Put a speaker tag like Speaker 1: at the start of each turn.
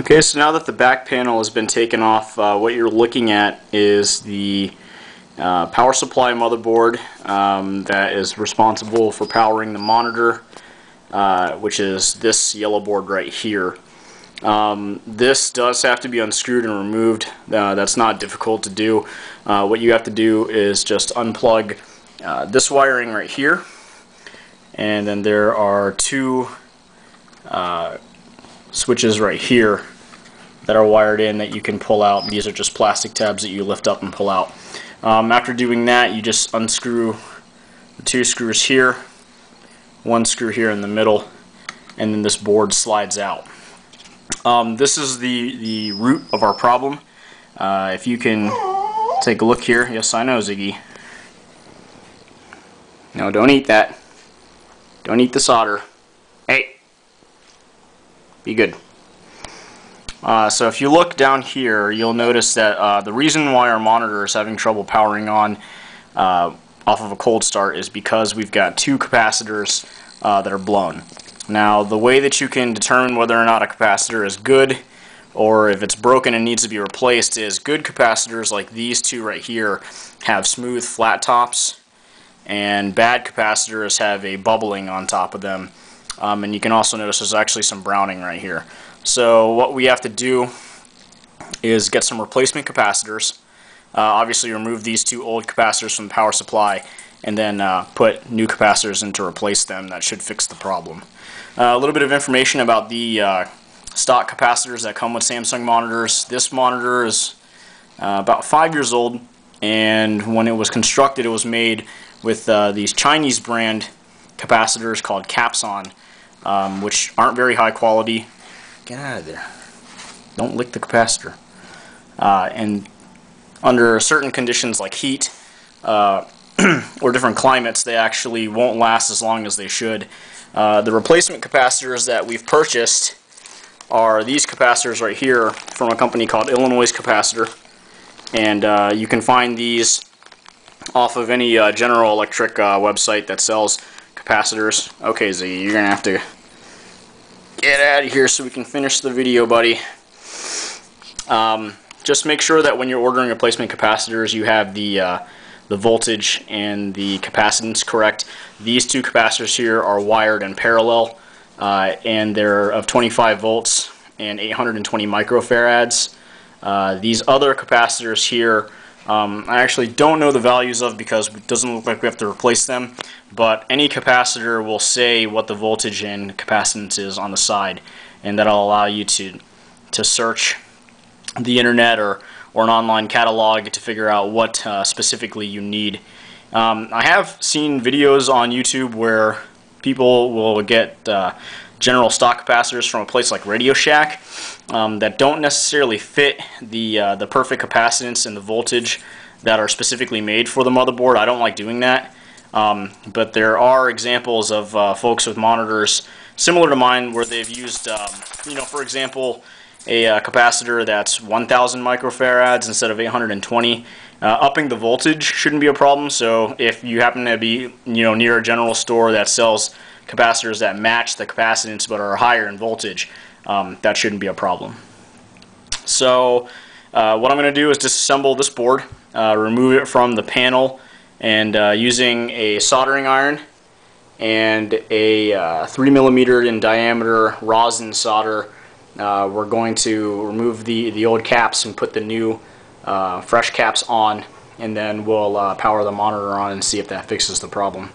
Speaker 1: Okay, so now that the back panel has been taken off, uh, what you're looking at is the uh, power supply motherboard um, that is responsible for powering the monitor, uh, which is this yellow board right here. Um, this does have to be unscrewed and removed. Uh, that's not difficult to do. Uh, what you have to do is just unplug uh, this wiring right here, and then there are two switches right here that are wired in that you can pull out. These are just plastic tabs that you lift up and pull out. Um, after doing that, you just unscrew the two screws here, one screw here in the middle, and then this board slides out. Um, this is the, the root of our problem. Uh, if you can take a look here. Yes, I know, Ziggy. No, don't eat that. Don't eat the solder. Be good. Uh, so if you look down here, you'll notice that uh, the reason why our monitor is having trouble powering on uh, off of a cold start is because we've got two capacitors uh, that are blown. Now the way that you can determine whether or not a capacitor is good or if it's broken and needs to be replaced is good capacitors like these two right here have smooth flat tops and bad capacitors have a bubbling on top of them um, and you can also notice there's actually some browning right here. So what we have to do is get some replacement capacitors. Uh, obviously remove these two old capacitors from the power supply and then uh, put new capacitors in to replace them. That should fix the problem. Uh, a little bit of information about the uh, stock capacitors that come with Samsung monitors. This monitor is uh, about five years old and when it was constructed it was made with uh, these Chinese brand capacitors called CapXon um, which aren't very high quality Get out of there. Don't lick the capacitor. Uh, and under certain conditions like heat uh, or different climates, they actually won't last as long as they should. Uh, the replacement capacitors that we've purchased are these capacitors right here from a company called Illinois Capacitor. And uh, you can find these off of any uh, General Electric uh, website that sells capacitors. Okay, Z, you're to have to get out of here so we can finish the video, buddy. Um, just make sure that when you're ordering replacement capacitors, you have the uh, the voltage and the capacitance correct. These two capacitors here are wired in parallel, uh, and they're of 25 volts and 820 microfarads. Uh, these other capacitors here um, I actually don't know the values of because it doesn't look like we have to replace them, but any capacitor will say what the voltage and capacitance is on the side, and that'll allow you to to search the internet or, or an online catalog to figure out what uh, specifically you need. Um, I have seen videos on YouTube where people will get uh, general stock capacitors from a place like Radio Shack um, that don't necessarily fit the, uh, the perfect capacitance and the voltage that are specifically made for the motherboard. I don't like doing that. Um, but there are examples of uh, folks with monitors similar to mine where they've used, um, you know, for example, a uh, capacitor that's 1,000 microfarads instead of 820. Uh, upping the voltage shouldn't be a problem. So if you happen to be, you know, near a general store that sells capacitors that match the capacitance but are higher in voltage, um, that shouldn't be a problem. So uh, what I'm going to do is disassemble this board, uh, remove it from the panel, and uh, using a soldering iron and a uh, 3 millimeter in diameter rosin solder, uh, we're going to remove the, the old caps and put the new uh, fresh caps on, and then we'll power the monitor on and see if that fixes the problem.